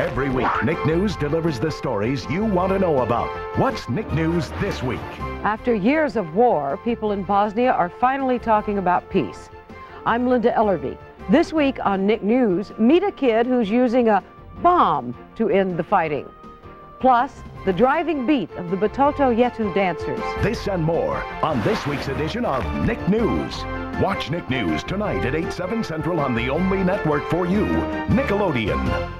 Every week, Nick News delivers the stories you want to know about. What's Nick News this week? After years of war, people in Bosnia are finally talking about peace. I'm Linda Ellerbee. This week on Nick News, meet a kid who's using a bomb to end the fighting. Plus, the driving beat of the Batoto Yetu dancers. This and more on this week's edition of Nick News. Watch Nick News tonight at 8, 7 Central on the only network for you, Nickelodeon.